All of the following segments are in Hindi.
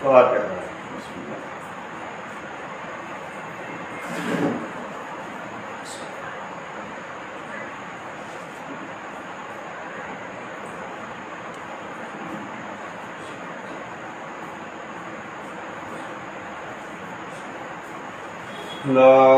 Глава первая. No.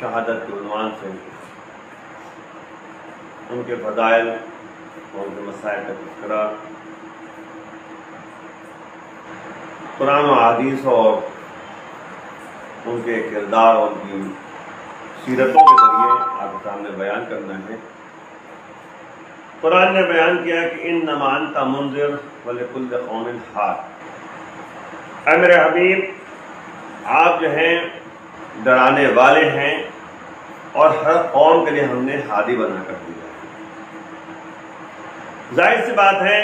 शहादत के उनवान से उनके फदाइल और उनके मसाइल का तस्करा। कुरान हदीस और उनके किरदार और उनकी सीरतों के ज़रिए आपके सामने बयान करना है। कुरान ने बयान किया कि इन नमानता मुंजिर वलकुल कौमिन हार। मेरे हबीब, आप जो हैं डराने वाले हैं और हर कौम के लिए हमने हादी बना कर दिया ज़ाहिर सी बात है,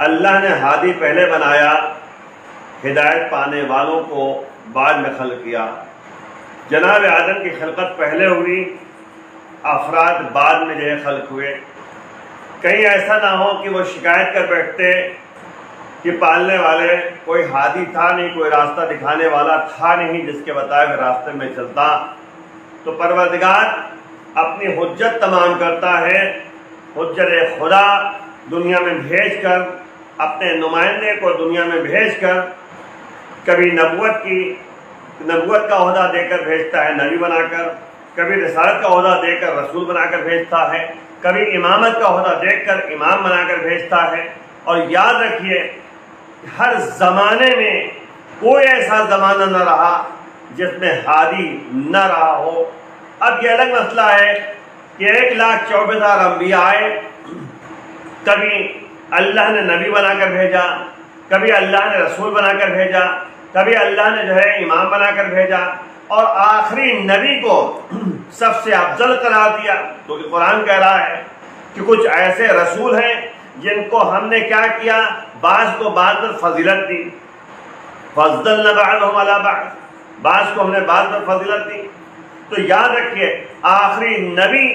अल्लाह ने हादी पहले बनाया, हिदायत पाने वालों को बाद में खल किया। जनाब आदम की खलकत पहले हुई, अफराद बाद में जो है हुए। कहीं ऐसा ना हो कि वो शिकायत कर बैठते कि पालने वाले कोई हादी था नहीं, कोई रास्ता दिखाने वाला था नहीं जिसके बताए हुए रास्ते में चलता। तो परवरदिगार अपनी हजत तमाम करता है। हुज्जत खुदा दुनिया में भेज कर, अपने नुमाइंदे को दुनिया में भेज कर, कभी नबूत की नबूत का अहदा देकर भेजता है नबी बनाकर, कभी रिसालत का अहदा देकर रसूल बनाकर भेजता है, कभी इमामत का अहदा देकर इमाम बनाकर भेजता है। और याद रखिए हर जमाने में कोई ऐसा जमाना न रहा जिसमें हादी न रहा हो। अब यह अलग मसला है कि एक लाख चौबीस हज़ार अम्बिया आए, कभी अल्लाह ने नबी बनाकर भेजा, कभी अल्लाह ने रसूल बनाकर भेजा, कभी अल्लाह ने जो है इमाम बनाकर भेजा और आखिरी नबी को सबसे अफजल करार दिया। क्योंकि तो कुरान कह रहा है कि कुछ ऐसे रसूल हैं जिनको हमने क्या किया? बाज को बाद में फजीलत दी। फजल बाज को हमने बाद में फजीलत दी। तो याद रखिए, आखिरी नबी,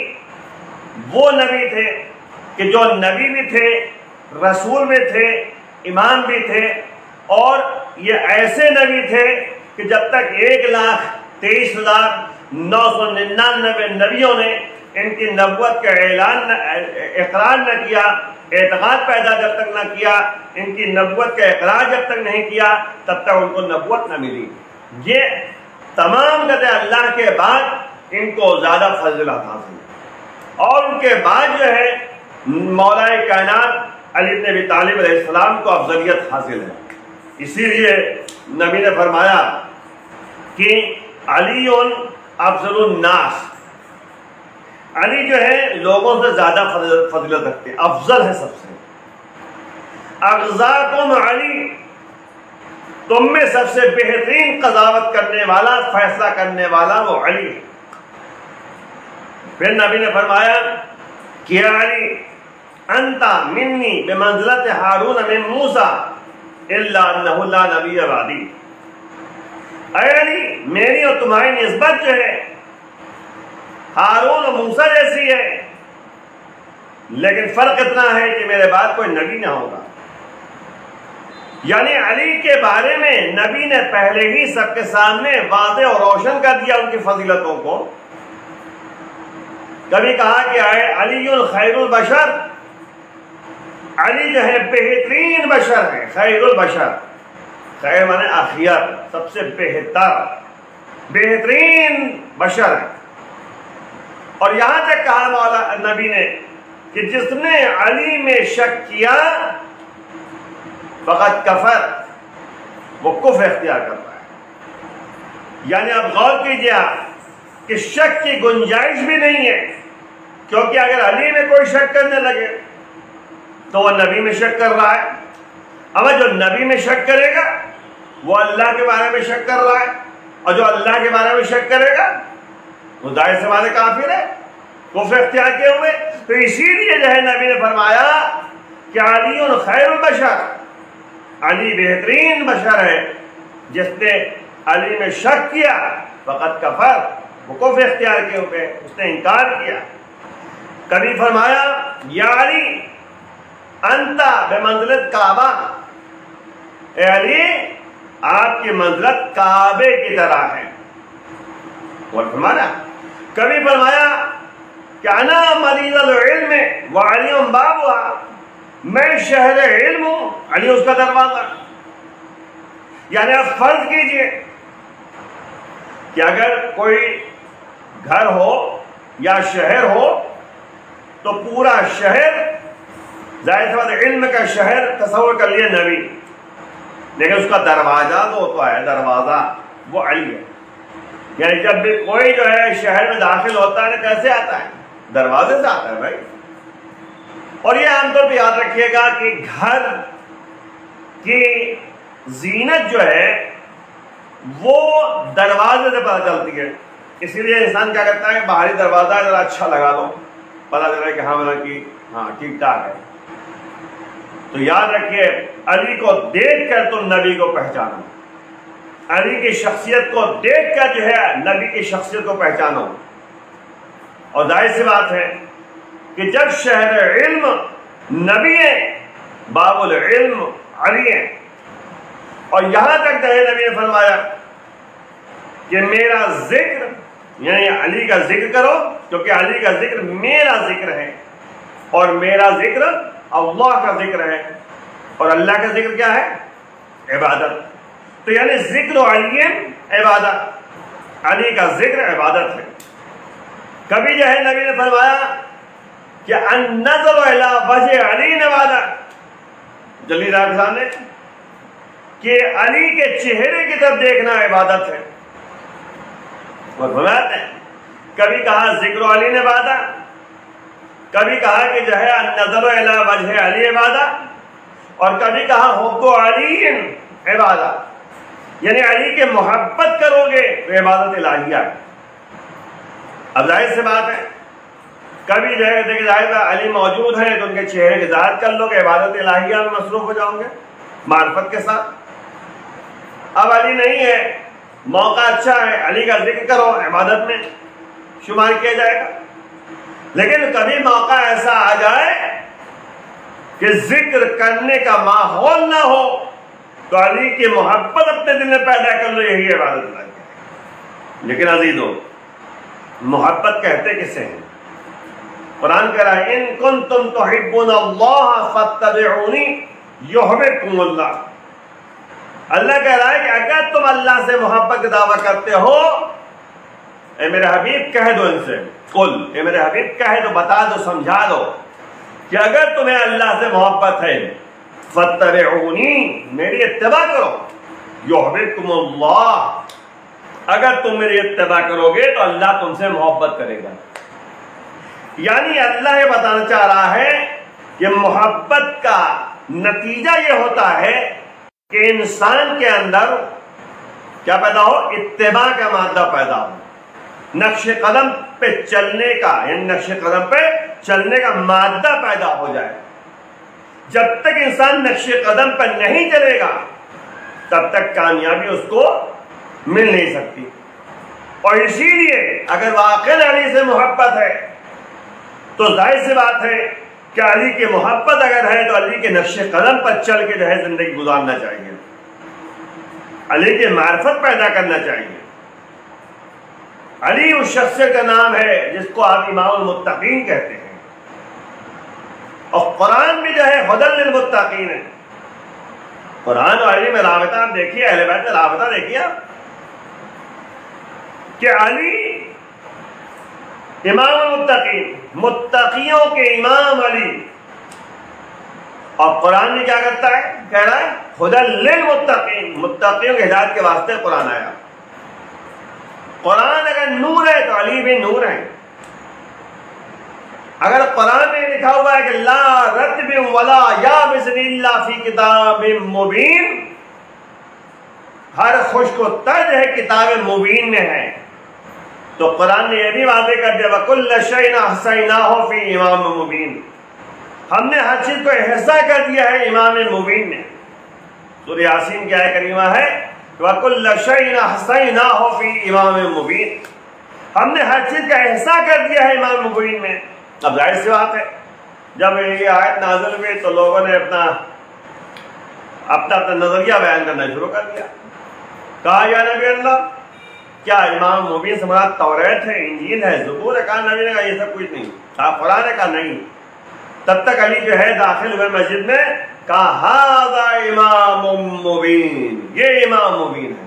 वो नबी थे कि जो नबी भी थे, रसूल भी थे, इमाम भी थे, और ये ऐसे नबी थे कि जब तक एक लाख तेईस हज़ार नौ सौ निन्यानबे नबियों ने इनकी नबूत का ऐलान इकरार न किया एतकाद पैदा जब तक न किया, इनकी नबूत का इकरार जब तक नहीं किया, तब तक उनको नबूत न मिली। ये तमाम गते अल्लाह के बाद इनको ज़्यादा फजलत हासिल और उनके बाद जो है, मौलाए कायनात अली नबी तालिब सलाम को अफजलियत हासिल है। इसीलिए नबी ने फरमाया कि अली अफजल नास अली जो है, लोगों से ज़्यादा फजीलत रखते हैं। अफजल है सबसे। अगजाकुम अली, तुम में सबसे बेहतरीन कजावत करने वाला, फैसला करने वाला वो अली। फिर नबी ने फरमाया, कि अली, अंता मिन्नी बेमंजलत हारून मिन मूसा नबी अली, मेरी और तुम्हारी नस्बत जो है हारून और मूसा जैसी है। लेकिन फ़र्क इतना है कि मेरे बाद कोई नबी ना होगा। यानी अली के बारे में नबी ने पहले ही सबके सामने वादे और रोशन कर दिया उनकी फजीलतों को। कभी कहा कि आए अली खैरुल बशर। अली जो है बेहतरीन बशर है, खैरुल बशर। खैर माने आखिर सबसे बेहतर, बेहतरीन बशर है। और यहाँ तक कहा मौला नबी ने कि जिसने अली में शक किया, फकत कफर, वो कुफ अख्तियार कर रहा है। यानी अब गौर कीजिए आप कि शक की गुंजाइश भी नहीं है, क्योंकि अगर अली में कोई शक करने लगे तो वह नबी में शक कर रहा है। अब जो नबी में शक करेगा, वो अल्लाह के बारे में शक कर रहा है, और जो अल्लाह के बारे में शक करेगा वो से वाले काफिर है। कुफ अख्तियार किए हुए तो इसीलिए जो है नबी ने फरमाया कि अली खैर बशर, अली बेहतरीन बशर है। जिसने अली में शक किया, फ़कत कफर वकूफ इख्तियार के ऊपर उसने इनकार किया। कभी फरमाया, या अली, अंता बेमंजलत काबा। ए अली, आपकी मंजलत काबे की तरह है। और फरमाया? कभी फरमाया कि अना मरीज़ इल्म वालियम बाबुआ मैं शहर इल्म हूँ, अली उसका दरवाज़ा। यानी आप फ़र्ज़ कीजिए कि अगर कोई घर हो या शहर हो तो पूरा शहर ज़ाहिर बात इल्म का शहर तस्वर कर लिए नबी। लेकिन उसका दरवाज़ा तो होता है, दरवाज़ा वो अली है। यानी जब भी कोई जो है शहर में दाखिल होता है कैसे आता है? दरवाजे से आता है भाई। और ये आमतौर पर याद रखिएगा कि घर की जीनत जो है, वो दरवाजे से पता चलती है। इसीलिए इंसान क्या करता है बाहरी दरवाज़ा जरा अच्छा लगा लो, पता चला कि हाँ मतलब कि हाँ ठीक ठाक है। तो याद रखिए, अली को देख कर तुम नबी को पहचानो। अली की शख्सियत को देख कर जो है नबी की शख्सियत को पहचानो। और ज़ाहिर सी बात है कि जब शहर इल्म, नबी है, बाबुल इल्म, अली है। और यहाँ तक दहे नबी ने फरमाया कि मेरा ज़िक्र, यानी अली का ज़िक्र करो, क्योंकि अली का ज़िक्र मेरा ज़िक्र है। और मेरा ज़िक्र अल्लाह का ज़िक्र है। और अल्लाह का ज़िक्र क्या है? इबादत। तो यानी ज़िक्र अली इबादत, अली का ज़िक्र इबादत है। कभी जो है नबी ने फरमाया कि नज़र वजह अली ने वादा। जली राग ने कि अली के चेहरे की तरफ़ देखना इबादत है। और फरमाते हैं, कभी कहा ज़िक्र अली ने वादा? कभी कहा कि जो है नज़र वजह अली इबादा और कभी कहा हुब्बो अली इबादा यानी अली के मोहब्बत करोगे तो इबादत इलाहिया अब ज़ाहिर से बात है, कभी जो है देखिए, ज़ाहिर अली मौजूद है तो उनके चेहरे की जात कर लोगे, इबादत इलाहिया में मसरूफ हो जाओगे, मार्फत के साथ। अब अली नहीं है, मौका अच्छा है, अली का ज़िक्र करो, इबादत में शुमार किया जाएगा। लेकिन कभी मौका ऐसा आ जाए कि ज़िक्र करने का माहौल ना हो तो अली की मोहब्बत अपने दिल में पैदा कर लो, यही इबादत लेकिन अजीजों, मोहब्बत कहते किसे हैं? कुरान कह रहा है, इन कुन तुम तो अल्लाह कह रहा है कि अगर तुम अल्लाह से मोहब्बत का दावा करते हो, ए मेरे हबीब, कह दो इनसे, कुल, ए मेरे हबीब, कह दो, बता दो, समझा दो कि अगर तुम्हें अल्लाह से मोहब्बत है फतरऊनी मेरी इत्तबा करो। यो हबीब तुम अगर तुम मेरी इत्तबा करोगे तो अल्लाह तुमसे मोहब्बत करेगा। यानी अल्लाह ये बताना चाह रहा है कि मोहब्बत का नतीजा ये होता है कि इंसान के अंदर क्या पैदा हो? इत्तेबा का मादा पैदा हो। नक्श कदम पे चलने का, यानी नक्श कदम पे चलने का मादा पैदा हो जाए। जब तक इंसान नक्श कदम पर नहीं चलेगा, तब तक कामयाबी उसको मिल नहीं सकती। और इसीलिए अगर वाकई अली से मोहब्बत है तो ज़ाहिर सी बात है कि अली की मोहब्बत अगर है तो अली के नक्श कदम पर चल के जो है ज़िंदगी गुजारना चाहिए। अली की मार्फत पैदा करना चाहिए। अली उस शख्स का नाम है जिसको आप इमाम मुत्तकीन कहते हैं। और कुरान भी जो है हदल मुत्तकीन है। कुरान और अली में राबता, आप देखिए, अहले बैत में राबता देखिए आप। कि अली इमाम मुत्तकीन, मुत्तकियों के इमाम अली। और कुरान में क्या करता है? कह रहा है खुदल मुत्तकीन, मुत्तकियों के हिदायत के वास्ते कुरान आया। कुरान अगर नूर है तो अली भी नूर है। अगर कुरान में लिखा हुआ है कि ला रत वला या फ़ी किताब मुबीन, हर खुश को तर्ज है किताब मुबीन में है। तो कुरान ने यह भी वादे कर दिया, वकुल्ल शैना हसैना हो फ़ी इमाम मुबीन। हमने हर चीज़ को एहसा कर दिया है इमाम मुबीन ने। सूर्य यासीन क्या करीमा है, वकुल्ल शैना हसैना हो फ़ी इमाम मुबीन। हमने हर चीज़ का एहसा कर दिया है इमाम मुबीन में। अब ज़ाहिर सी बात है, जब ये आयत नाजुल हुई तो लोगों ने अपना अपना अपना नज़रिया बयान करना शुरू कर दिया। कहा, या नबी अल्लाह, क्या इमाम मुबीन से मरा तौरेत है, इंजील है, जबूर है? कहा, नबी ने कहा, ये सब कुछ नहीं। कहा, कुरान है? कहा, नहीं। तब तक अली जो है दाखिल हुए मस्जिद में, कहा इमाम मुबीन, ये इमाम मुबीन है।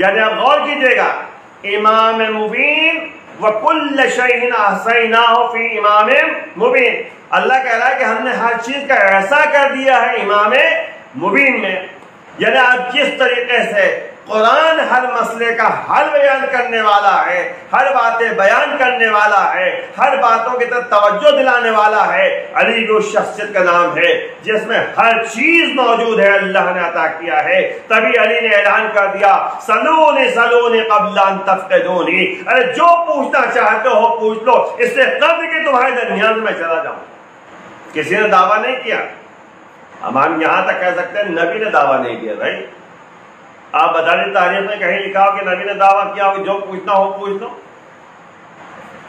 यानी आप गौर कीजिएगा, इमाम मुबीन वकुल्ल शहीन हसैना फ़ी इमाम मुबीन। अल्लाह कह रहा है कि हमने हर चीज़ का ऐसा कर दिया है इमाम मुबीन में। यानी आप किस तरीके से कुरान हर मसले का हल बयान करने वाला है, हर बातें बयान करने वाला है, हर बातों की तरफ़ तवज्जो दिलाने वाला है। अली जो शख्सियत का नाम है, जिसमें हर चीज़ मौजूद है, अल्लाह ने अता किया है। तभी अली ने ऐलान कर दिया सलोने सलोने कबलान तफकदोनी। अरे जो पूछना चाहते हो, पूछ लो, इससे कब्र के तुम्हारे दरमियान में चला जाऊँ। किसी ने दावा नहीं किया? हम हम यहाँ तक कह सकते हैं, नबी ने दावा नहीं किया, भाई। आप दें तारीफ़ में कहीं लिखा हो कि नबी ने दावा किया हो जो पूछना हो पूछ लो।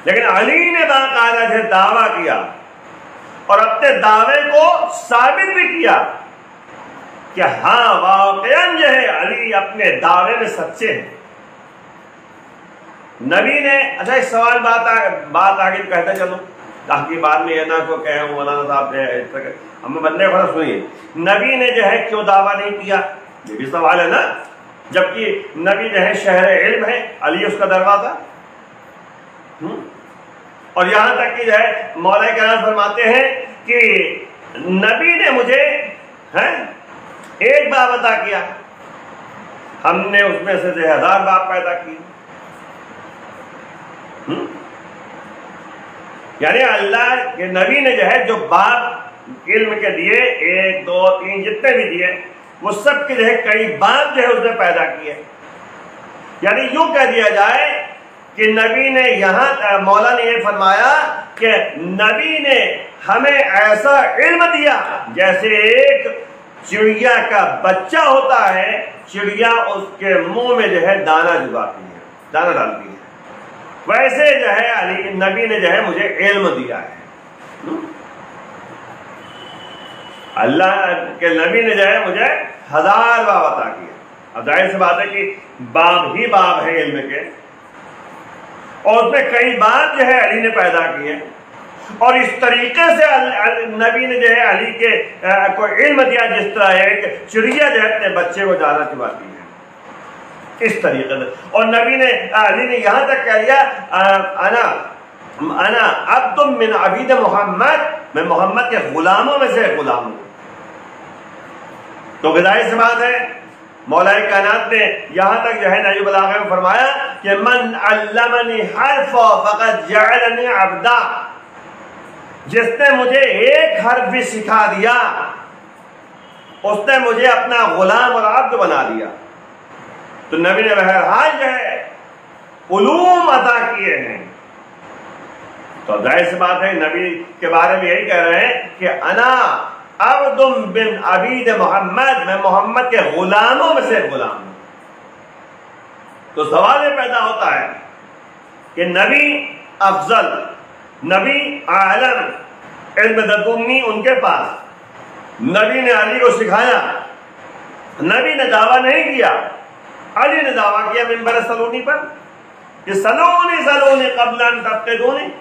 लेकिन अली ने बाकायदा से दावा किया और अपने दावे को साबित भी किया कि हाँ वाकन जो है अली अपने दावे में सच्चे हैं। नबी ने अच्छा एक सवाल बात आ, बात आगे कहते चलो। ताकि बाद में ये ना को कहे मौलाना साहब हमें बंदे खड़ा सुनिए। नबी ने जो है क्यों दावा नहीं किया? ये भी सवाल है ना जबकि नबी जो है शहर इल्म है, अली उसका दरवाज़ा हम्म? और यहाँ तक कि जो है, मौला के फरमाते हैं कि नबी ने मुझे, है, एक बार अदा किया हमने उसमें से जो हज़ार बाप पैदा किए हम्म? यानी अल्लाह के नबी ने जो है, जो बाप इल्म के दिए, एक, दो, तीन जितने भी दिए वो सब के जो है कई बात जो है उसने पैदा किए। यानी यूँ कह दिया जाए कि नबी ने यहाँ मौला ने यह फरमाया कि नबी ने हमें ऐसा इल्म दिया जैसे एक चिड़िया का बच्चा होता है, चिड़िया उसके मुँह में जो है दाना जुगाती है, दाना डालती है। वैसे जो है अली, नबी ने जो है मुझे इल्म दिया है। अल्लाह के नबी ने जो है मुझे हज़ार बाब अता किया। अब ज़ाहिर सी बात है कि बाब ही बाब है इल्म के। और उसमें कई बात जो है अली ने पैदा की है। और इस तरीके से नबी ने जो है अली के को इल्म दिया, जिस तरह एक चिड़िया जो है अपने बच्चे को जाना चुबाती है। इस तरीके से। और नबी ने अली ने यहाँ तक कह दिया अना अना अब तुम मिन अबीद मोहम्मद। मैं मोहम्मद के गुलामों में से गुलाम हूँ। तो गजाय से बात है मौलाई कायनात ने यहाँ तक जो है नजीब में फरमाया कि मन अल्लामनी हर्फ फ़कत अब्दा जिसने मुझे एक हर्फ भी सिखा दिया, उसने मुझे अपना गुलाम और अब्द बना दिया। तो नबी ने बहरहाल जो है, उलूम अदा किए हैं। तो ज़ाहिर सी बात है, नबी के बारे में यही कह रहे हैं कि अना अब तुम बिन अबीद मोहम्मद, मैं मोहम्मद के गुलामों में से गुलाम हूँ। तो सवाल ये पैदा होता है कि नबी अफजल, नबी आलम, इल्म उनके पास नबी ने अली को सिखाया। नबी ने दावा नहीं किया। अली ने दावा किया मिम्बर सलोनी पर कि सलोनी सलोनी कबलन तब के दोने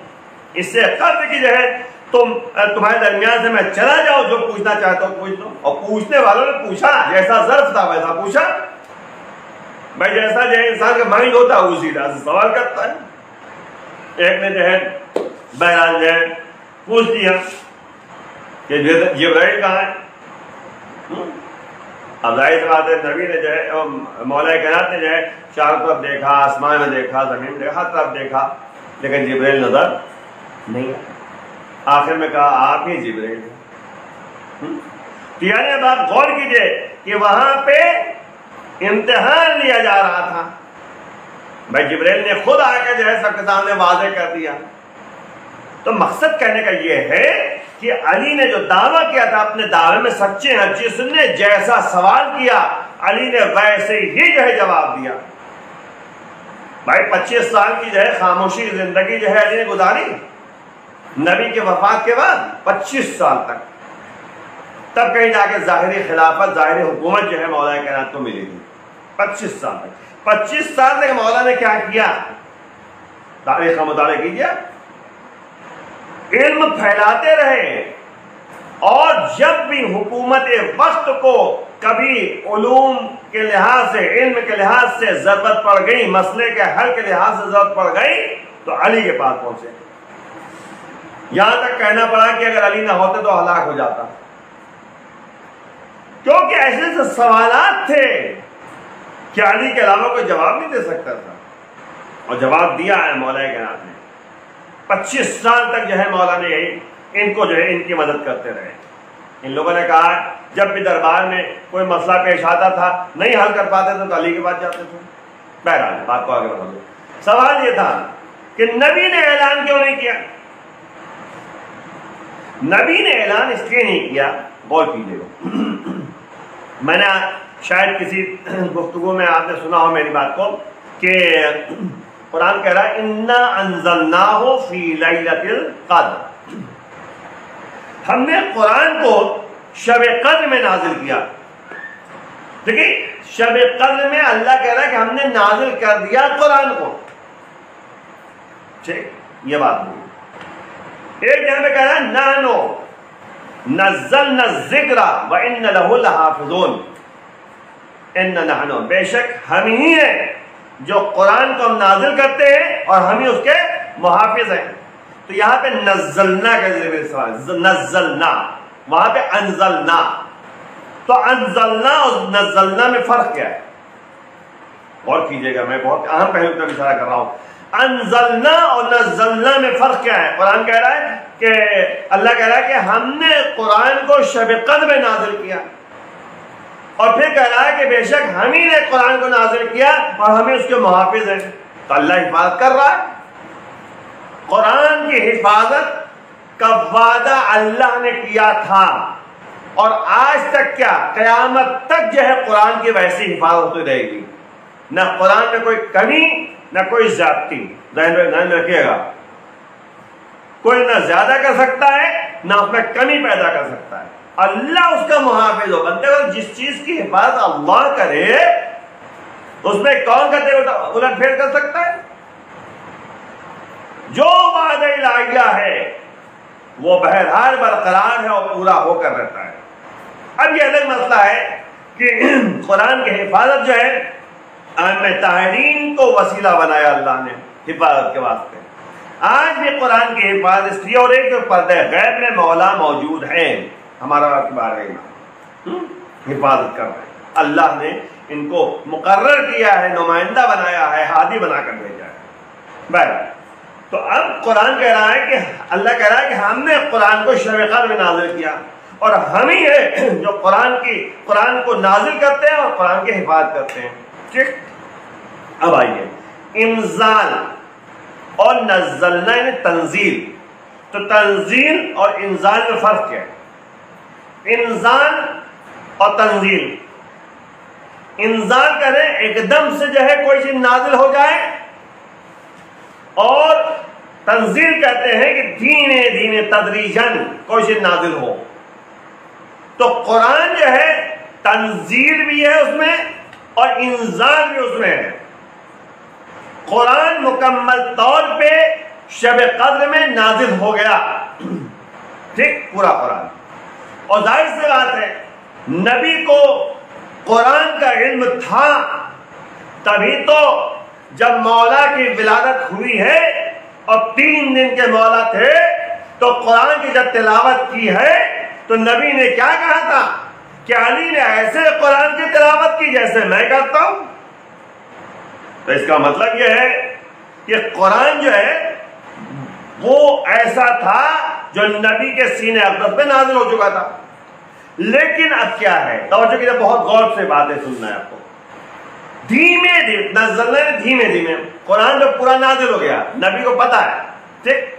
इससे कब्र की जो है तुम तुम्हारे दरमियान से मैं चला जाओ जो पूछना चाहता हूँ, पूछ लो। और पूछने वालों ने पूछा, जैसा जर्फ था वैसा पूछा। भाई जैसा जो इंसान का माइंड होता है उसी तरह से सवाल करता है। एक ने जो है बहरहाल जो है पूछ दिया कि जिब्राइल कहाँ है? हम्म? अब ज़ाहिर सी बात है नबी ने जो है मौला कैनात ने जो है चारों तरफ़ देखा, आसमान में देखा, ज़मीन में देखा, हर तरफ़ देखा, लेकिन जिब्राइल नज़र नहीं आखिर में कहा, आप ही जिब्राइल हम्म? तो यानी अब आप गौर कीजिए कि वहाँ पे इम्तिहान लिया जा रहा था। भाई जिब्राइल ने खुद आकर जो है सबके सामने वादे कर दिया। तो मकसद कहने का यह है कि अली ने जो दावा किया था, अपने दावे में सच्चे हैं, जिसने जैसा सवाल किया, अली ने वैसे ही जो है जवाब दिया। भाई 25 साल की जो है खामोशी ज़िंदगी जो है अली ने गुजारी। नबी के वफात के बाद 25 साल तक। तब कहीं जाके जाहिरी खिलाफत, ज़ाहिर हुकूमत जो है मौलाना कैनात को मिलेगी। 25 साल तक। 25 साल तक मौला ने क्या किया? तारीख का मुताले कीजिए इल्म फैलाते रहे। और जब भी हुकूमत वक्त को कभी उलूम के लिहाज से, इल्म के लिहाज से ज़रूरत पड़ गई, मसले के हल के लिहाज से ज़रूरत पड़ गई तो अली के पास पहुँचे। यहाँ तक कहना पड़ा कि अगर अली ना होते तो हलाक हो जाता। क्योंकि ऐसे ऐसे सवाल थे कि अली के अलावा कोई जवाब नहीं दे सकता था। और जवाब दिया है मौलाना के नाथ ने। पच्चीस साल तक जो है मौलाना यही इनको जो है इनकी मदद करते रहे। इन लोगों ने कहा, जब भी दरबार में कोई मसला पेश आता था, नहीं हल कर पाते थे तो अली के पास जाते थे। बहरहाल, बात को आगे बढ़ा सवाल ये था कि नबी ने ऐलान क्यों नहीं किया? नबी ने ऐलान इसलिए नहीं किया, गौर कीजिएगा। मैंने शायद किसी गुफ्तु में आपने सुना हो मेरी बात को, कि कुरान कह रहा है, इन्ना अनजलना हो फ़ी लैलतिल हमने कुरान को शब कद्र में नाजिल किया। देखिए शब कद्र में अल्लाह कह रहा है कि हमने नाजिल कर दिया कुरान को। ठीक, ये बात नहीं एक जगह पे कह रहा है, नानो नजल न जिक्रा व इन लहुल हाफिजून इन नहनो, बेशक हम ही हैं जो कुरान को हम नाजिल करते हैं और हम ही उसके मुहाफिज हैं। तो यहाँ पे नजलना का सवाल नजलना, वहाँ पे अनजलना। तो अनजलना और नजलना में फ़र्क क्या है? और कीजिएगा, मैं बहुत अहम पहलू का इशारा कर रहा हूँ। अनजलना और नजलना में फ़र्क क्या है कुरान कह रहा है कि अल्लाह कह रहा है कि हमने कुरान को शब कद में नाजिल किया और फिर कह रहा है कि बेशक हम ही ने कुरान को नाजिल किया और हमें उसके मुहाफिज हैं तो अल्लाह हिफाजत कर रहा है कुरान की हिफाजत का वादा अल्लाह ने किया था और आज तक क्या कयामत तक जो है कुरान की वैसी हिफाजत होती रहेगी ना कुरान में कोई कमी न कोई जाति ध्यान रखिएगा। कोई ना ज़्यादा कर सकता है, ना उसमें कमी पैदा कर सकता है। अल्लाह उसका मुहाफिज हो। बनते हो जिस चीज़ की हिफाजत अल्लाह करे, उसमें कौन करते उलट फेर कर सकता है? जो वादा इलाहिया है, वो बहरहाल बरकरार है और पूरा होकर रहता है। अब ये अलग मसला है कि कुरान की हिफाजत जो है ताहरीन को वसीला बनाया अल्लाह ने हिफाजत के वास्ते। आज भी कुरान की हिफाजत इसलिए और एक पर्दे गैब में मौला मौजूद है। हमारा बारे में हम्म? हिफाजत कर रहे हैं। अल्लाह ने इनको मुकर्र किया है, नुमाइंदा बनाया है, हादी बनाकर भेजा है। भाई तो अब कुरान कह रहा है कि, अल्लाह कह रहा है कि हमने कुरान को शब में नाजिल किया। और हम ही है जो कुरान की, कुरान को नाजिल करते हैं और कुरान की हिफाजत करते हैं। ठीक? अब आइए। इंजाल और नजलना यानी तंजील। तो तंजील और इंजाल में फ़र्क क्या है? इंजाल और तंजील। इंजाल करें, एकदम से जो है कोई चीज़ नाजिल हो जाए और तंजील कहते हैं कि धीने धीने तदरीजन कोई चीज़ नाजिल हो। तो कुरान जो है तंजील भी है उसमें और इंजाल भी उसमें है। कुरान मुकम्मल तौर पे शब कद्र में नाजिल हो गया। ठीक, पूरा कुरान। और ज़ाहिर सी बात है, नबी को कुरान का इल्म था, तभी तो जब मौला की विलादत हुई है और तीन दिन के मौला थे तो कुरान की जब तिलावत की है तो नबी ने क्या कहा था? कि अली ने ऐसे कुरान की तिलावत की जैसे, मैं करता हूँ। तो इसका मतलब यह है कि कुरान जो है, वो ऐसा था जो नबी के सीने अकदस में नाजिल हो चुका था। लेकिन अब क्या है? तो बहुत गौर से बातें सुनना है आपको। धीमे धीमे नज़र धीमे धीमे कुरान जो पूरा नाजिल हो गया, नबी को पता है। ठीक?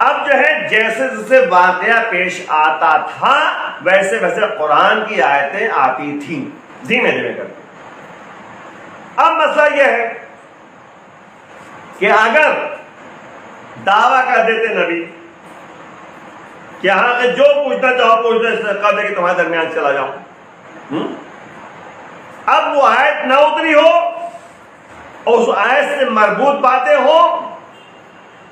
अब जो है, जैसे जैसे वाकया पेश आता था, वैसे वैसे कुरान की आयतें आती थी धीमे धीमे करके अब मसला यह है कि अगर दावा कर देते नबी, कि हाँ जो पूछना चाहो पूछते कर दे कि तुम्हारे दरमियान चला हुँ? हम्म? अब वो आयत ना उतरी हो, और उस आयत से मरबूत बातें हो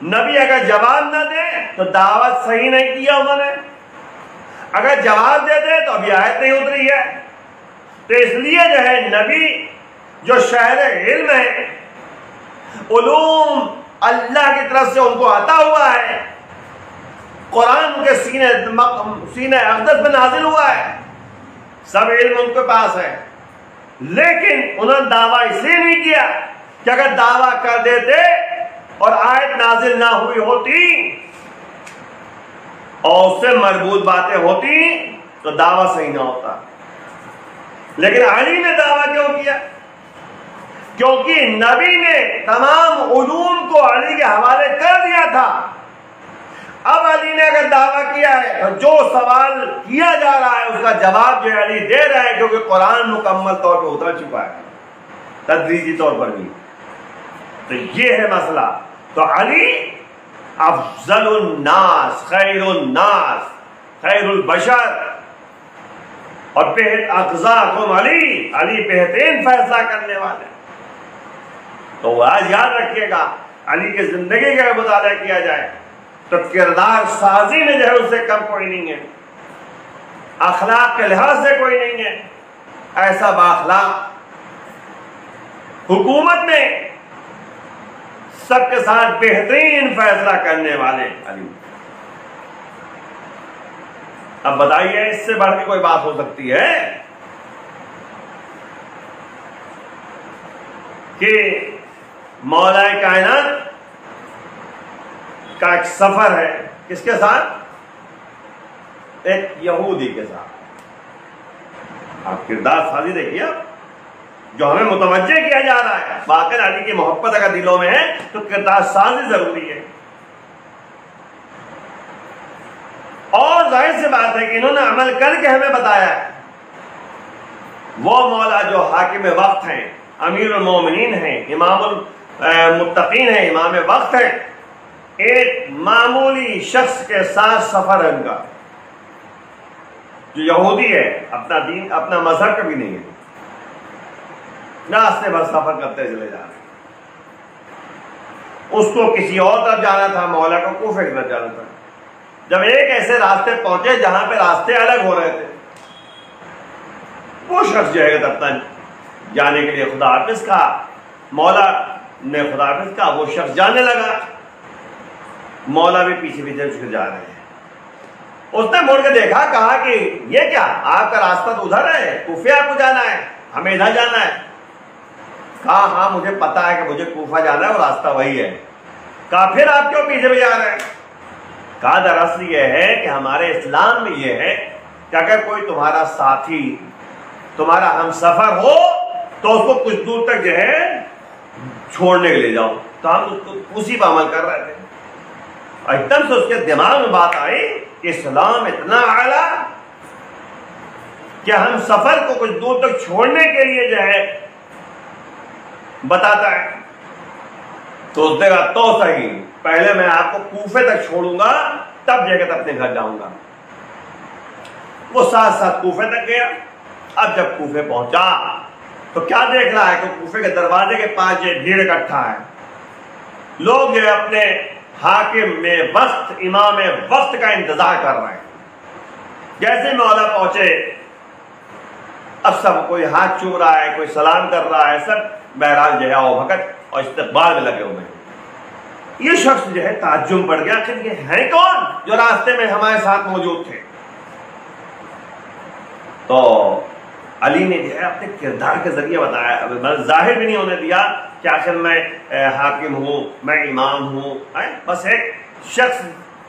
नबी अगर जवाब ना दे तो दावत सही नहीं किया उन्होंने। अगर जवाब दे दे तो अभी आयत नहीं उतरी है। तो इसलिए जो है, नबी जो शहर इल्म है, उलूम अल्लाह की तरफ़ से उनको आता हुआ है। कुरान के सीने सीने अकदस में नाजिल हुआ है। सब इल्म उनके पास है। लेकिन उन्होंने दावा इसलिए नहीं किया कि अगर दावा कर देते और आयत नाजिल ना हुई होती और उससे मज़बूत बातें होती तो दावा सही ना होता। लेकिन अली ने दावा क्यों किया? क्योंकि नबी ने तमाम उलूम को अली के हवाले कर दिया था। अब अली ने अगर दावा किया है तो जो सवाल किया जा रहा है उसका जवाब जो अली दे रहा है, क्योंकि कुरान मुकम्मल तौर पर उतर चुका है। तदरीजी तौर पर भी। तो ये है मसला। तो अली अफजलनास खैरनास खैरुल और बेहद अफजा कुम अली अली बेहतरीन फैसला करने वाले। तो आज याद रखिएगा, अली के ज़िंदगी का मुताला किया जाए तो किरदार साजी में जो है उससे कम कोई नहीं है। अखलाक के लिहाज से कोई नहीं है। ऐसा बाखलाक हुकूमत में सबके साथ बेहतरीन फैसला करने वाले अली। अब बताइए, इससे बढ़ कोई बात हो सकती है? कि मौलाए कायनात का एक सफ़र है, किसके साथ? एक यहूदी के साथ। आप किरदार साजी देखिए जो हमें मुतवजह किया जा रहा है, बाकर अली की मोहब्बत अगर दिलों में है तो किरदार साजी ज़रूरी है। और ज़ाहिर सी बात है कि इन्होंने अमल करके हमें बताया है, वो मौला जो हाकिम वक्त हैं अमीर मोमिन हैं इमाम मुत्तकीन है, इमाम वक्त है, एक मामूली शख्स के साथ सफ़र है उनका। जो यहूदी है, अपना दीन, अपना मज़हब कभी नहीं है। रास्ते भर सफ़र करते चले जा रहे उसको किसी और तरफ़ जाना था, मौला को कुफे की तरफ़ जाना था। जब एक ऐसे रास्ते पहुँचे जहाँ पे रास्ते अलग हो रहे थे, वो शख्स जो है तब तक जाने के लिए खुदा हाफिज का मौला ने खुदा हाफिज का वो शख्स जाने लगा। मौला भी पीछे पीछे उसके जा रहे हैं। उसने मुड़ के देखा, कहा कि ये क्या, आपका रास्ता तो उधर है, कुफे आपको जाना है, हमें इधर जाना है। कहा हाँ मुझे पता है कि मुझे कूफा जाना है और रास्ता वही है। कहा, फिर आप क्यों पीछे भी जा रहे हैं? कहा, दरअसल यह है कि हमारे इस्लाम में यह है कि अगर कोई तुम्हारा साथी, तुम्हारा हम सफ़र हो तो उसको कुछ दूर तक जो है, छोड़ने के लिए जाओ। तो हम उसको उसी पर अमल कर रहे थे। एकदम से उसके दिमाग में बात आई कि इस्लाम इतना आला कि हम सफ़र को कुछ दूर तक छोड़ने के लिए जो है बताता है। तो उसने कहा तो सही, पहले मैं आपको कूफे तक छोड़ूँगा, तब जगह अपने घर जाऊँगा। वो साथ साथ कूफे तक गया। अब जब कूफे पहुँचा तो क्या देख रहा है कि कूफे के दरवाजे के पास ये भीड़ इकट्ठा है। लोग जो अपने हाकिम में वस्त, इमाम वक्त का इंतज़ार कर रहे हैं। जैसे मौला पहुँचे अब सब कोई हाथ चूम रहा है, कोई सलाम कर रहा है, सब बहरहाल जो है भगत और इस्तेबाल में लगे हुए ये शख्स जो है ताजुम पड़ गया, आखिर ये है कौन जो रास्ते में हमारे साथ मौजूद थे? तो अली ने जो है अपने किरदार के ज़रिए बताया। ज़ाहिर भी नहीं होने दिया कि आखिर मैं हाकिम हूँ, मैं इमाम हूँ बस एक शख्स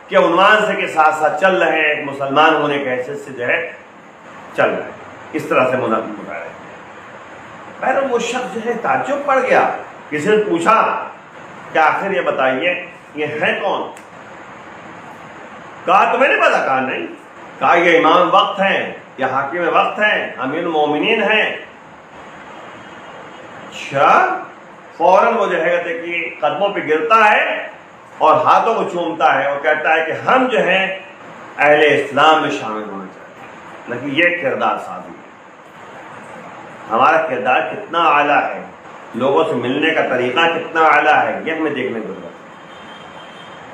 के उन्वान से के साथ साथ चल रहे हैं, एक मुसलमान होने के हैसियत से जो है चल रहे हैं। इस तरह से मुनाफी बता रहे पहले वो शख्स जो है ताजुब पड़ गया, किसी ने पूछा कि आखिर ये बताइए, ये है कौन? कहा, तुम्हें नहीं पता? कहा, नहीं। कहा, ये इमाम वक्त है, या हाकिम वक्त है अमीर मोमिन है। अच्छा फ़ौरन वो जो है कहते कि कदमों पे गिरता है और हाथों को चूमता है। और कहता है कि हम जो है अहले इस्लाम में शामिल होना चाहते हैं। कि ये किरदार साधी हमारा किरदार कितना आला है, लोगों से मिलने का तरीका कितना आला है, यह हमें देखने को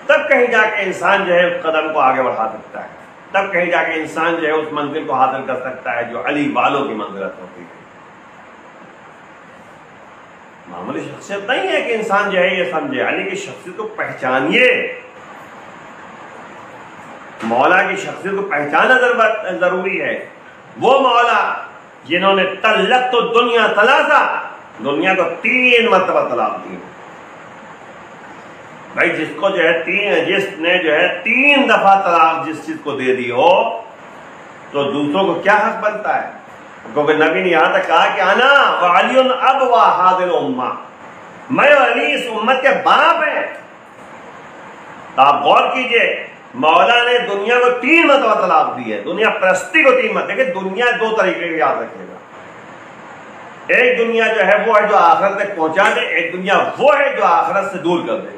तब कहीं जाके इंसान जो है उस कदम को आगे बढ़ा सकता है। तब कहीं जाके इंसान जो है उस मंजिल को हासिल कर सकता है, जो अली वालों की मंजिलत होती है। मामूली शख्सियत नहीं है कि इंसान जो है ये समझे। अली की शख्सियत को पहचानिए। मौला की शख्सियत को पहचाना ज़रूरी है। वो मौला जिन्होंने तलक तो दुनिया तलाशा, दुनिया को तीन मरतबा तलाक दी भाई, जिसको जो है तीन, जिसने जो है तीन दफ़ा तलाक जिस चीज़ को दे दी हो तो दूसरों को क्या हक बनता है? क्योंकि नबी ने यहाँ तक कहा कि आना वाली अब वाह हादिल उम्मा। मैं अली इस उम्मत के बाप है। तो आप गौर कीजिए मौला ने दुनिया को तीन मतबा तलाक दी है। दुनिया प्रस्ती को तीन मत देखिए दुनिया दो तरीके की याद रखेगा। एक दुनिया जो है, वो है जो आखिरत तक पहुँचा दे, एक दुनिया वो है जो आखिरत से दूर कर दे।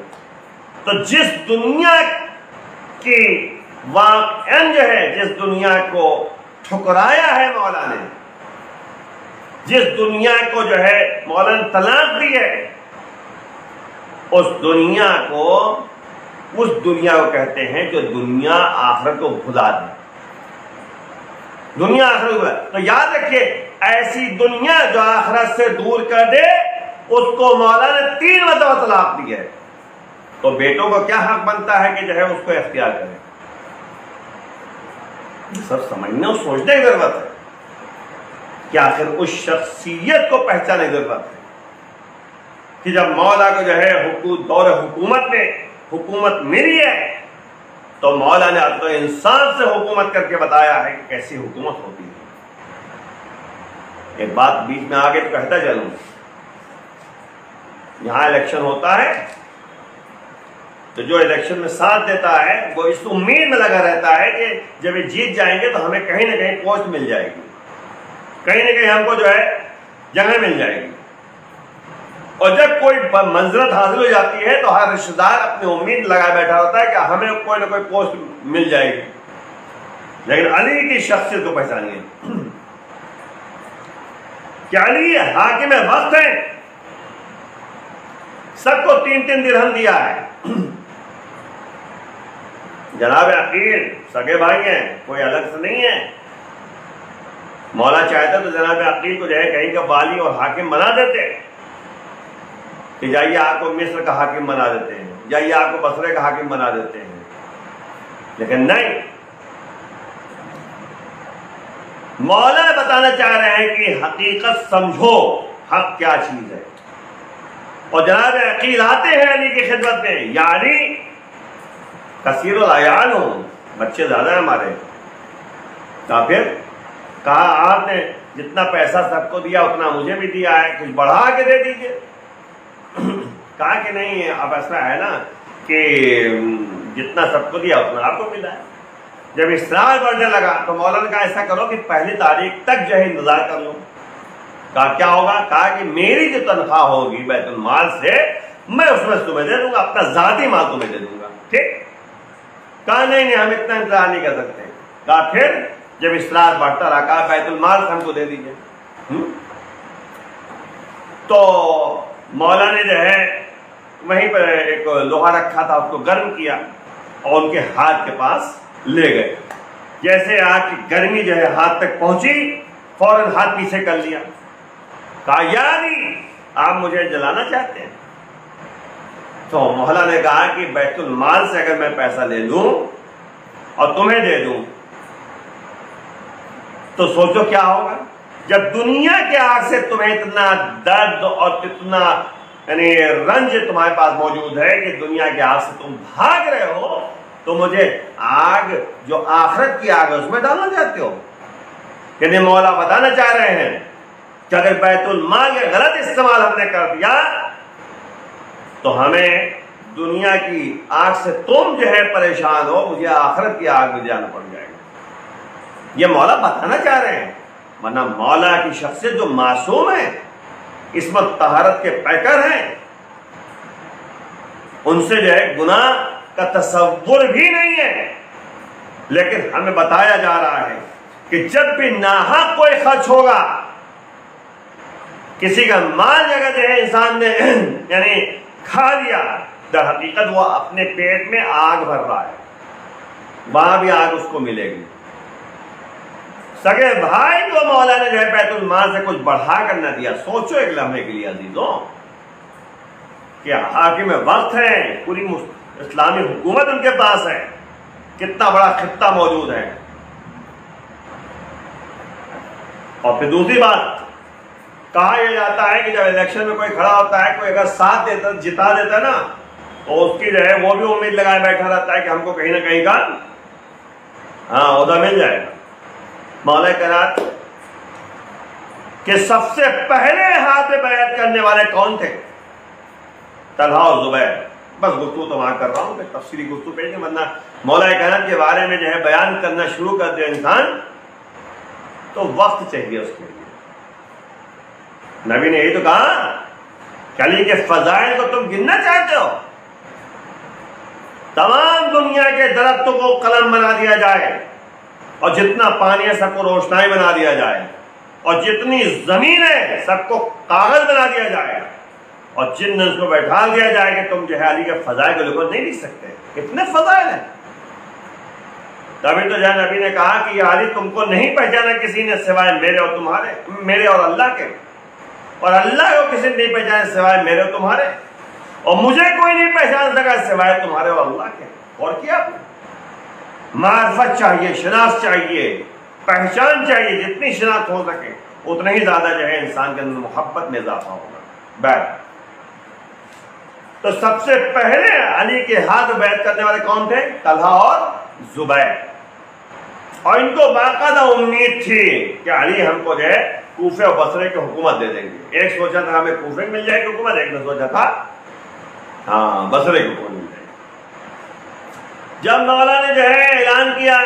तो जिस दुनिया की वाकन जो है, जिस दुनिया को ठुकराया है मौला ने, जिस दुनिया को जो है मौला ने तलाक दी है, उस दुनिया को उस दुनिया को कहते हैं जो दुनिया, आखिरत को भुला दे। दुनिया, आखिरत को तो याद रखिए, ऐसी दुनिया जो आखिरत से दूर कर दे, उसको मौला ने तीन मतबा तलाक दी है। तो बेटों को क्या हक बनता है कि जो है उसको इख्तियार करें? सब समझने और सोचने की ज़रूरत है कि आखिर उस शख्सियत को पहचाने की ज़रूरत है कि जब मौला को जो है दौर हुकूमत में हुकूमत मिली है। तो मौला ने तो इंसान से हुकूमत करके बताया है कि कैसी हुकूमत होती है। एक बात बीच में आगे तो कहता चलू। यहाँ इलेक्शन होता है तो जो इलेक्शन में साथ देता है, वो इस उम्मीद में लगा रहता है कि जब ये जीत जाएँगे तो हमें कहीं ना कहीं पोस्ट मिल जाएगी। कहीं ना कहीं हमको जो है जगह मिल जाएगी। और जब कोई मंजरत हासिल हो जाती है तो हर रिश्तेदार अपनी उम्मीद लगाए बैठा होता है कि हमें कोई ना कोई पोस्ट मिल जाएगी। लेकिन अली की शख्सियत को पहचानिए। क्या अली हाकिम वक्त है। सबको तीन तीन दिरहम दिया है। जनाब अकील, सगे भाई हैं, कोई अलग से नहीं है। मौला चाहता तो जनाब अकील को जो है कहीं का बाली और हाकिम बना देते कि जाइए आपको मिस्र का हाकिम बना देते हैं। जाइए आपको बसरे का हाकिम बना देते हैं। लेकिन नहीं। मौला बताना चाह रहे हैं कि हकीकत समझो, हक क्या चीज़ है। और जनाब, अकील आते हैं अली की खिदमत में। यानी कसीर आयान हो, बच्चे ज़्यादा है हमारे। तो फिर कहा, आपने जितना पैसा सबको दिया, उतना मुझे भी दिया है। कुछ बढ़ा के दे दीजिए। कहा कि नहीं अब ऐसा है ना कि जितना सबको दिया उतना आपको मिला है। जब इसरार बढ़ने लगा तो मौलाना कहा, ऐसा करो कि पहली तारीख तक जो है इंतज़ार कर लो। कहा, क्या होगा? कहा कि मेरी जो तनख्वाह होगी बैतुल माल से, मैं उसमें तुम्हें दे दूँगा, अपना जाती माल तुम्हें दे दूँगा। ठीक? कहा, नहीं नहीं, हम इतना इंतज़ार नहीं कर सकते। कहा, फिर जब इसरार बढ़ता रहा, कहा, बैतुल माल हमको दे दीजिए। हम्म? तो मौला ने जो है, वहीं पर एक लोहा रखा था, उसको गर्म किया और उनके हाथ के पास ले गए। जैसे आग गर्मी जो है, हाथ तक पहुँची, फ़ौरन हाथ पीछे कर लिया। कहा, यानी आप मुझे जलाना चाहते हैं? तो मोहल्ला ने कहा कि बैतुल माल से अगर मैं पैसा ले लूँ और तुम्हें दे दूँ तो सोचो क्या होगा। जब दुनिया के आग से तुम्हें इतना दर्द और इतना, यानी रंज तुम्हारे पास मौजूद है कि दुनिया के आग से तुम भाग रहे हो तो मुझे आग, जो आखरत की आग है, उसमें डालना चाहते हो? यानी मौला बताना चाह रहे हैं कि अगर बैतुल माल का गलत इस्तेमाल हमने कर दिया तो हमें दुनिया की आग से तुम जो है परेशान हो, मुझे आखरत की आग में जाना पड़ जाएगा। ये मौला बताना चाह रहे हैं। वरना मौला की शख्सियत जो मासूम है, इसमत तहारत के पैकर हैं, उनसे जो है गुना का तस्वुर भी नहीं है। लेकिन हमें बताया जा रहा है कि जब भी नाहा कोई खर्च होगा, किसी का माल जगह जो है इंसान ने यानी खा लिया दर हकीकत वो अपने पेट में आग भर रहा है। वहाँ भी आग उसको मिलेगी। सगे भाई को मौला ने जो है पैतुल माल से कुछ बढ़ा कर न दिया। सोचो एक लम्हे के लिए अजीजों क्या हाकिम वक्त है, पूरी इस्लामी हुकूमत उनके पास है। कितना बड़ा खत्ता मौजूद है। और फिर दूसरी बात, कहा यह जाता है कि जब इलेक्शन में कोई खड़ा होता है, कोई अगर साथ देता, जिता देता है ना तो उसकी जो है वो भी उम्मीद लगाए बैठा रहता है कि हमको कहीं ना कहीं का हाँ उदा मिल जाएगा। मौला करात कि सबसे पहले हाथ बैत करने वाले कौन थे? तलहा और जुबैर। बस गुफ्तु तो वहाँ कर रहा हूँ मैं तफसीली गुफ्तु पेश नहीं वरना मौला कहना के बारे में जो है बयान करना शुरू कर दे इंसान तो वक्त चाहिए उसके लिए। नबी ने यही तो कहा, कली के फजाइल को तुम गिनना चाहते हो? तमाम दुनिया के दरख्तों को कलम बना दिया जाए। और जितना पानी है सबको रोशनाई बना दिया जाए। और जितनी ज़मीन है सबको कागज़ बना दिया जाए। और जिन उसको बैठा दिया जाए कि तुम जो है अली के फजाइल को लेकर नहीं लिख सकते। कितने फजाइल हैं। तभी तो जैन नबी ने कहा कि अली तुमको नहीं पहचाना किसी ने सिवाय मेरे और तुम्हारे, मेरे और अल्लाह के। और अल्लाह को किसी ने नहीं पहचाना सिवाय मेरे और तुम्हारे। और मुझे कोई नहीं पहचान सका सिवाय तुम्हारे और अल्लाह के। और क्या? मार्फत चाहिए, शनाख्त चाहिए, पहचान चाहिए, जितनी शनाख्त हो सके, उतना ही ज़्यादा जो है इंसान के अंदर मोहब्बत में इजाफा होगा। बैठ तो सबसे पहले अली के हाथ बैत करने वाले कौन थे? तलहा और जुबैर। और इनको बाकायदा उम्मीद थी कि अली हमको जो है कूफे और बसरे की हुकूमत दे देंगे। एक सोचा था हमें कूफे मिल जाएगी हुकूमत, एक ने सोचा था हाँ बसरे की हुकूमत। जब मौला ने जो है ऐलान किया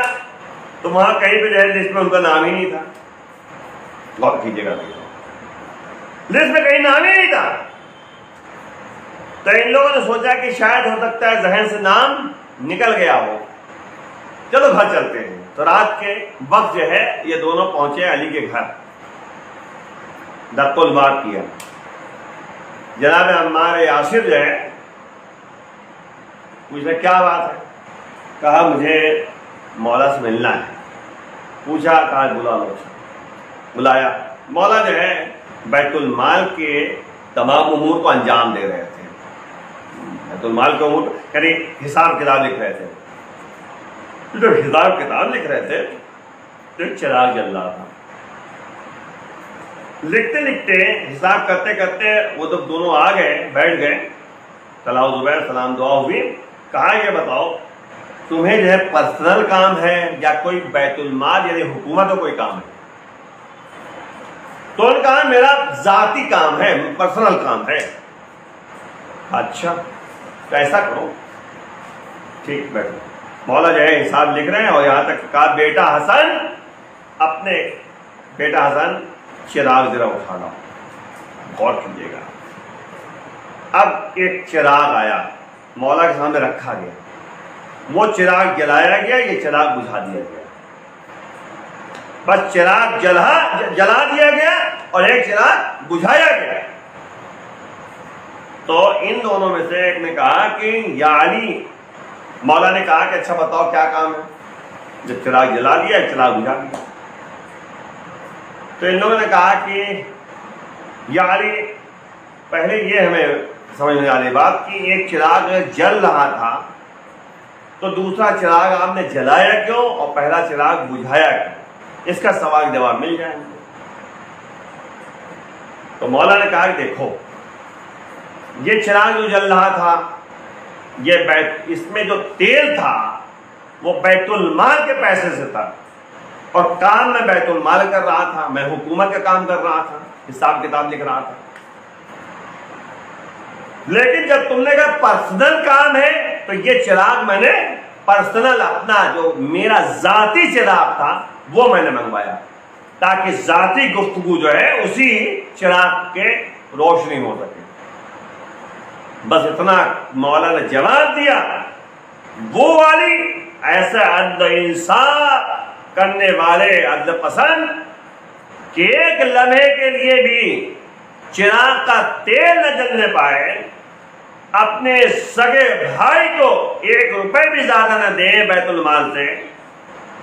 तो वहाँ कहीं पे जो है लिस्ट में उनका नाम ही नहीं था। बहुत कीजिएगा लिस्ट में कहीं नाम ही नहीं था। तो इन लोगों ने सोचा कि शायद हो सकता है जहन से नाम निकल गया हो। चलो घर चलते हैं। तो रात के वक्त जो है ये दोनों पहुँचे अली के घर। दत्तुल बात किया। जनाब हमारे आसिर जो है पूछा क्या बात है? कहा, मुझे मौला से मिलना है। पूछा, कहा, बुला लो। बुलाया। मौला जो है, बैतुल माल के तमाम उमूर को अंजाम दे रहे थे। तो माल का ऊँट यानी हिसाब किताब लिख रहे थे। जब हिसाब किताब लिख रहे थे तो चिराग जल रहा था। लिखते लिखते हिसाब करते करते वो जब दोनों आ गए, बैठ गए सलाम जुबैर सलाम दुआ हुई। कहा, ये बताओ तुम्हें जो है पर्सनल काम है या कोई बैतुल माल, यानी हुकूमत का कोई काम है? तो उन्होंने कहा, मेरा जाती काम है पर्सनल काम है। अच्छा तो ऐसा करो। ठीक, बैठो। मौला जो है हिसाब लिख रहे हैं और यहाँ तक कहा, बेटा हसन, अपने बेटा हसन चिराग जरा उठा लो। गौर कीजिएगा। अब एक चिराग आया, मौला के सामने रखा गया। वो चिराग जलाया गया, ये चिराग बुझा दिया गया। बस चिराग जला जला दिया गया और एक चिराग बुझाया गया। तो इन दोनों में से एक ने कहा कि याली मौला ने कहा कि अच्छा बताओ क्या काम है? जब चिराग जला दिया, चिराग बुझा दिया। तो इन लोगों ने कहा कि यारी पहले ये हमें समझ में आने बात कि एक चिराग जल रहा था तो दूसरा चिराग आपने जलाया क्यों और पहला चिराग बुझाया क्यों? इसका सवाल जवाब मिल जाएँगे। तो मौला ने कहा देखो, ये चिराग जो जल रहा था, ये इसमें जो तेल था, वो बैतुल माल के पैसे से था। और काम मैं बैतुल माल कर रहा था, मैं हुकूमत का काम कर रहा था, हिसाब किताब लिख रहा था। लेकिन जब तुमने कहा, पर्सनल काम है तो ये चिराग मैंने पर्सनल अपना जो मेरा जाती चिराग था, वो मैंने मंगवाया। ताकि जाती गुफ्तगु जो है, उसी चिराग के रोशनी हो सके। बस इतना मौला ने जवाब दिया। वो वाली ऐसा अद इंसाफ करने वाले अद पसंद कि एक लम्हे के लिए भी चिराग का तेल न जलने पाए अपने सगे भाई को एक रुपए भी ज़्यादा न दे बैतुल माल से।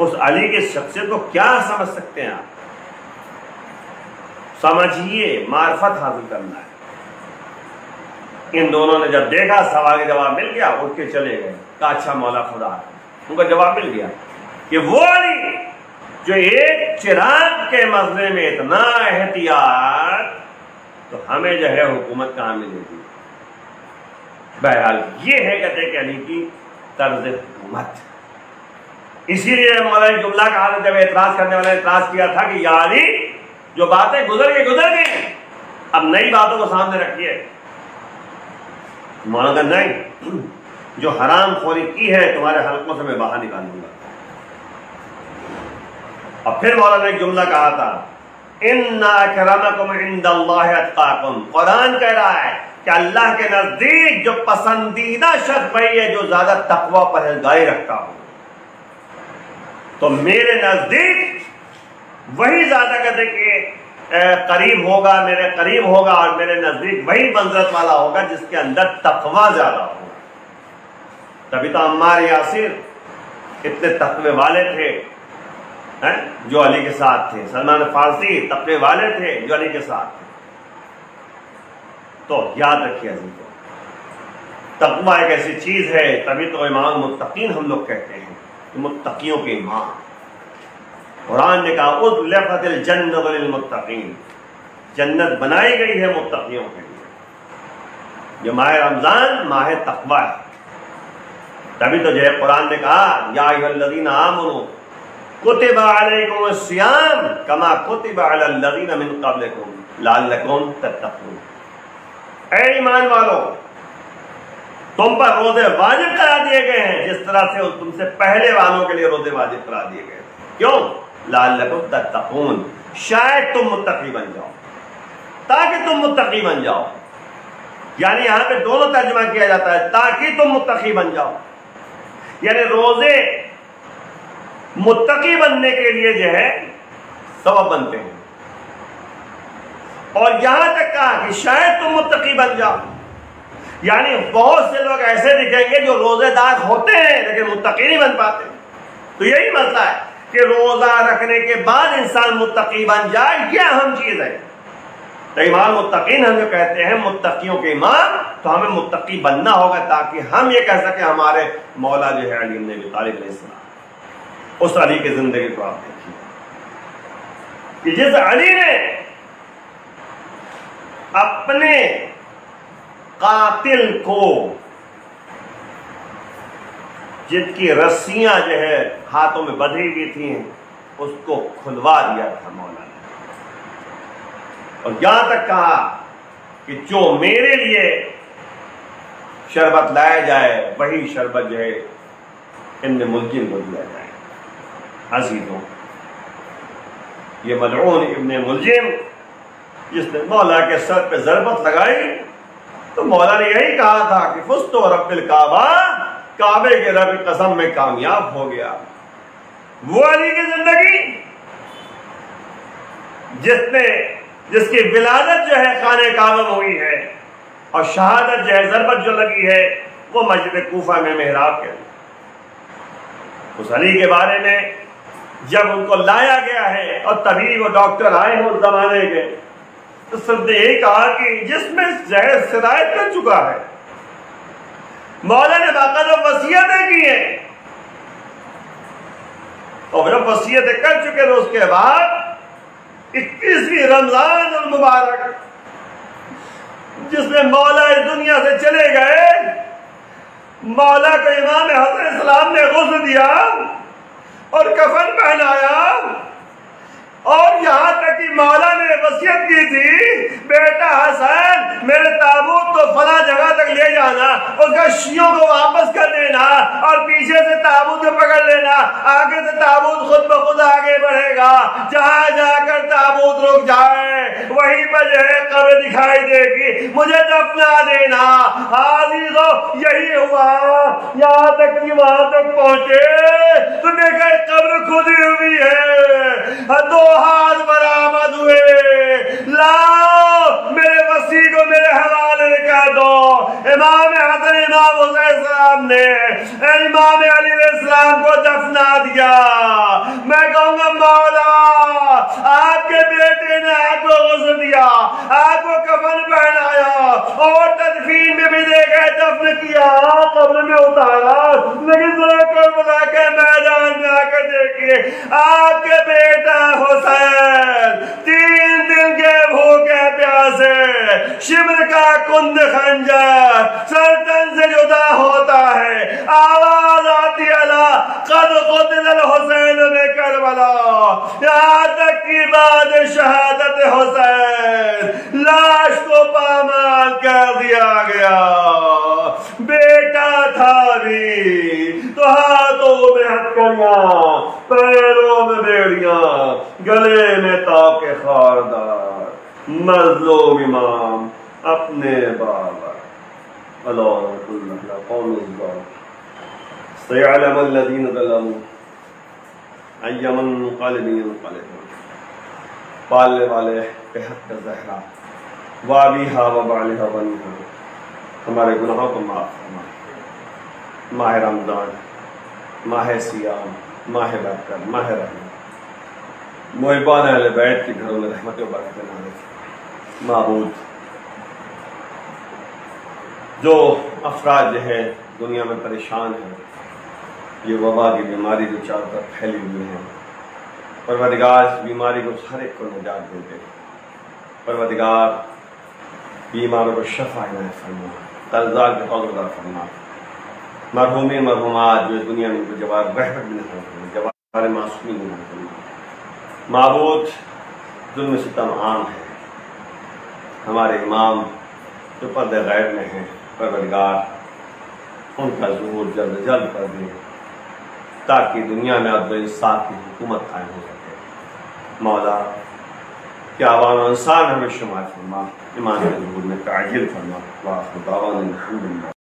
उस अली के शख्सियत को क्या समझ सकते हैं आप? समझिए, मार्फत हासिल करना है। इन दोनों ने जब देखा, सवाल का जवाब मिल गया, उठ के चले गए। कहा अच्छा मौला खुदा। उनका जवाब मिल गया कि वो अली, जो एक चिराग के मसले में इतना एहतियात तो हमें जो है हुकूमत कहाँ मिलेगी? बहरहाल, ये है कहते अली की तर्ज हुकूमत इसीलिए मौला जुमला कहा था जब एतराज़ करने वाले एतराज़ किया था कि यारी, जो बातें गुजर गई गुजर गई। अब नई बातों को सामने रखिए। मौलाना नहीं, जो हराम खोरी की है, तुम्हारे हलकों से मैं बाहर निकाल दूँगा और फिर मौलाना ने एक जुमला कहा था इन कुरान कह रहा है कि अल्लाह के नज़दीक जो पसंदीदा शख्स वही है जो ज़्यादा तकवा परहेजगारी रखता हो। तो मेरे नज़दीक वही ज़्यादा कहते कि करीब होगा, मेरे करीब होगा और मेरे नज़दीक वही मंजरत वाला होगा जिसके अंदर तकवा ज़्यादा हो। तभी तो अम्मार यासिर इतने तकवे वाले थे, हैं, जो अली के साथ थे। सलमान फारसी तकवे वाले थे, जो अली के साथ थे। तो याद रखिए को तकवा एक ऐसी चीज़ है, तभी तो इमाम मुतकीन हम लोग कहते हैं मुतकियों के इमाम। कुरान ने कहा उदलफतिल जन्नत मुत्तकीन जन्नत बनाई गई है मुत्तकियों के लिए। जो माह रमज़ान, माह तकवा है। तभी तो जय कुरान ने कहा, या लदीन आमनु, कुतिबा अलैकुम कमा कुतिबा अलल लदीन कबलकुम लअल्लकुम तत्तकून। ईमान वालों, तुम पर रोज़े वाजिब करा दिए गए हैं, जिस तरह से तुमसे पहले वालों के लिए रोज़े वाजिब करा दिए गए क्यों? लाल तत्तकून। शायद तुम मुत्तकी बन जाओ। ताकि तुम मुत्तकी बन जाओ। यानी यहाँ पे दोनों तर्जमा किया जाता है, ताकि तुम मुत्तकी बन जाओ। यानी रोज़े मुत्तकी बनने के लिए जो है, सबब बनते हैं। और यहाँ तक कहा कि शायद तुम मुत्तकी बन जाओ। यानी बहुत से लोग ऐसे दिखेंगे जो रोजेदार होते हैं, लेकिन मुत्तकी नहीं बन पाते। तो यही मसला है कि रोजा रखने के बाद इंसान मुतकी बन जाए, यह अहम चीज़ है। तो इमाम मुत्तकीन हम जो कहते हैं, मुत्तकियों के इमाम तो हमें मुत्तकी बनना होगा ताकि हम ये कह सके हमारे मौला जो है अली ने तालिब उस अली की ज़िंदगी को आप देखिए। जिस अली ने अपने कातिल को, जिनकी रस्सियाँ जो है हाथों में बंधी हुई थी, उसको खुलवा दिया था मौला ने और यहाँ तक कहा कि जो मेरे लिए शरबत लाया जाए, वही शरबत जो है इन मुलजिम को दिया जाए। अजीजों, ये मलून इब्ने मुलजिम जिसने मौला के सर पे जरबत लगाई तो मौला ने यही कहा था कि, फुस्तो रबिल काबा, काबे के रब कसम में कामयाब हो गया। वो अली की ज़िंदगी, जिसने, जिसकी विलादत जो है खाने काबा में हुई है, और शहादत जो है जरबत जो लगी है, वो मस्जिद कोफा में मेहराब के उस अली के बारे में जब उनको लाया गया है, और तभी वो डॉक्टर आए हैं उस जमाने के कहा कि जिसमें जहर सिरायत कर चुका है। मौला ने बाका बाकायदा वसीयतें की है। और जब वसीयतें कर चुके थे उसके बाद इक्कीसवीं रमज़ान और मुबारक, जिसमें मौला इस दुनिया से चले गए। मौला को इमाम हसन इस्लाम ने गुस्ल दिया और कफन पहनाया। और यहाँ तक कि मौला ने वसीयत की थी, बेटा हसन, मेरे ताबूत को फला जगह तक ले जाना उसका शियों को वापस कर देना और पीछे से ताबूत पकड़ लेना। आगे से ताबूत खुद ब खुद आगे बढ़ेगा। जहाँ जाकर ताबूत रुक जाए, वहीं पर जो है कब्र दिखाई देगी। मुझे दफना देना। हाजी तो यही हुआ। यहाँ तक कि वहाँ तक पहुँचे तो देखा कब्र खुदी हुई है। दो हाथ बरामद हुए। लाओ, मेरे वसी को मेरे हवाले कर दो। इमाम हसन इमाम हुसैन ने इमाम अली को दफना दिया। मैं कहूँगा मौला आपके बेटे ने आपको गुस्ल दिया, आपको कफन पहनाया और तदफीन में भी देखा दफन किया, कब्र में उतारा। लेकिन बुला के मैदान में आकर देखिए, आपके बेटा हुसैन तीन दिन के भूखे प्यासे, शिमर का कुंद खंजर सरतन से जुदा होता है। आवाज़ आती अला कद कुतल हुसैन में करबला। यहाँ तक की बात शहादत हुसैन। लाश को पामाल कर दिया गया। बेटा था भी तो हाथों में हथकड़िया, पैरों में बेड़िया, गले में ताके खारदार मजलूम इमाम अपने बाबा पालने वाले जहरा। वाबी हा वाले हमारे गुनाहों को माफ़ फरमा माह रमज़ान, माह सियाम, माह बरकर माह रहमान मोहबान अहल बैत के घरों में रहमत बरकत नाजिल जो अफराज हैं, दुनिया में परेशान हैं, ये वबा की बीमारी जो चारों तरफ़ फैली हुई है परवदिगार इस बीमारी को हर एक को निजात दे दे परवदिगार बीमारों को शफा इनायत फरमा कर्जा के तौर फरमा मरहूमी मरहुमात जो इस दुनिया में जवाब रहमत भी नहीं जवाब मासूमी नहीं महबूद जुल्म सितम आम है। हमारे इमाम जो पर्दे गैर में हैं परवरगार उनका जहूर जल्द जल्द कर दें ताकि दुनिया में अब इंसाफ की हुकूमत कायम हो सके मौला के आवाम अनुसार हमें शुमार फरमा ईमान जहूर में ताजिल फरमा वाह